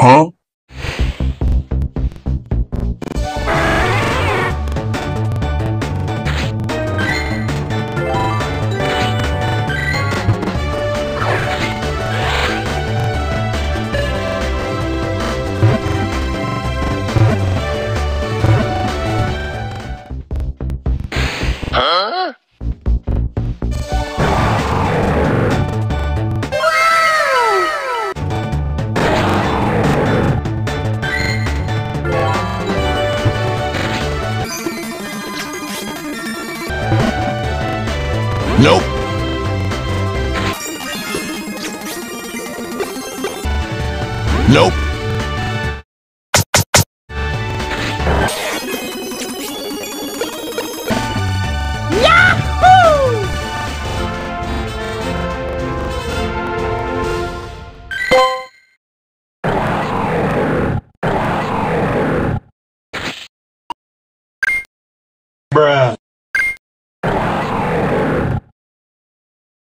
Huh? Huh? Nope. Nope. Yahoo! Bruh.